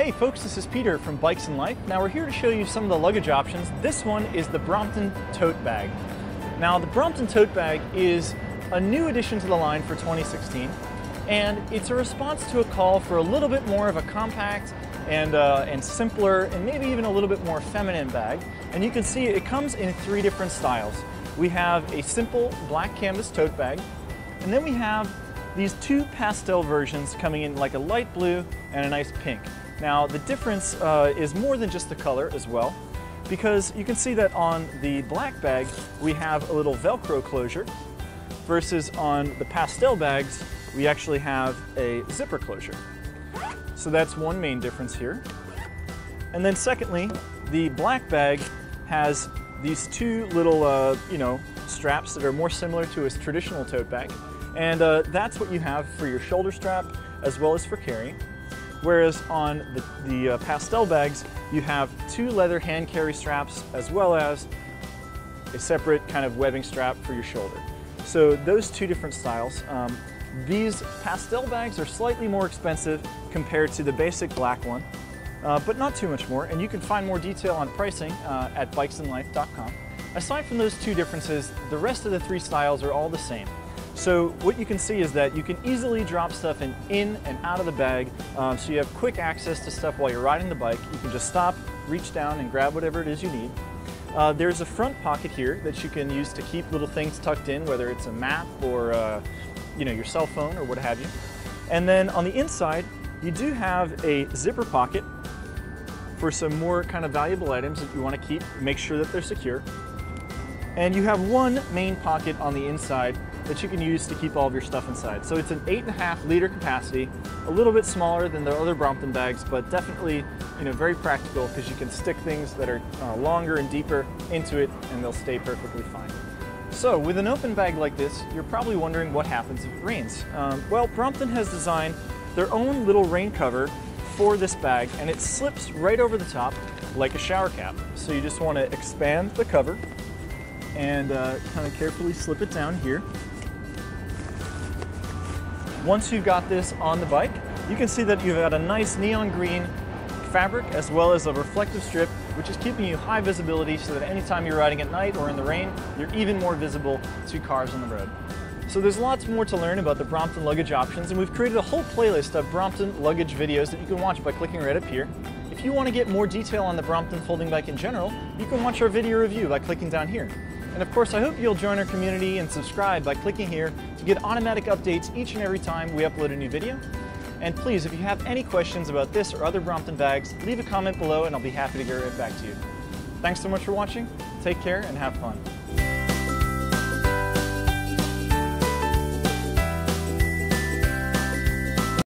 Hey folks, this is Peter from Bikes and Life. Now we're here to show you some of the luggage options. This one is the Brompton Tote Bag. Now the Brompton Tote Bag is a new addition to the line for 2016 and it's a response to a call for a little bit more of a compact and, uh, and simpler and maybe even a little bit more feminine bag. And you can see it comes in three different styles. We have a simple black canvas tote bag and then we have these two pastel versions coming in like a light blue and a nice pink. Now the difference uh, is more than just the color as well because you can see that on the black bag we have a little velcro closure versus on the pastel bags we actually have a zipper closure. So that's one main difference here. And then secondly, the black bag has these two little, uh, you know, straps that are more similar to a traditional tote bag. And uh, that's what you have for your shoulder strap as well as for carrying. Whereas on the, the uh, pastel bags, you have two leather hand carry straps as well as a separate kind of webbing strap for your shoulder. So those two different styles. Um, these pastel bags are slightly more expensive compared to the basic black one, uh, but not too much more. And you can find more detail on pricing uh, at bikesandlife.com. Aside from those two differences, the rest of the three styles are all the same. So what you can see is that you can easily drop stuff in, in and out of the bag um, so you have quick access to stuff while you're riding the bike. You can just stop, reach down and grab whatever it is you need. Uh, there's a front pocket here that you can use to keep little things tucked in, whether it's a map or uh, you know, your cell phone or what have you. And then on the inside, you do have a zipper pocket for some more kind of valuable items that you want to keep, make sure that they're secure. And you have one main pocket on the inside that you can use to keep all of your stuff inside. So it's an eight and a half liter capacity, a little bit smaller than the other Brompton bags, but definitely you know, very practical because you can stick things that are uh, longer and deeper into it and they'll stay perfectly fine. So with an open bag like this, you're probably wondering what happens if it rains. Um, well, Brompton has designed their own little rain cover for this bag and it slips right over the top like a shower cap. So you just want to expand the cover and uh, kind of carefully slip it down here. Once you've got this on the bike, you can see that you've got a nice neon green fabric as well as a reflective strip which is keeping you high visibility so that anytime you're riding at night or in the rain, you're even more visible to cars on the road. So there's lots more to learn about the Brompton luggage options and we've created a whole playlist of Brompton luggage videos that you can watch by clicking right up here. If you want to get more detail on the Brompton folding bike in general, you can watch our video review by clicking down here. And of course, I hope you'll join our community and subscribe by clicking here to get automatic updates each and every time we upload a new video. And please, if you have any questions about this or other Brompton bags, leave a comment below and I'll be happy to get right back to you. Thanks so much for watching, take care, and have fun.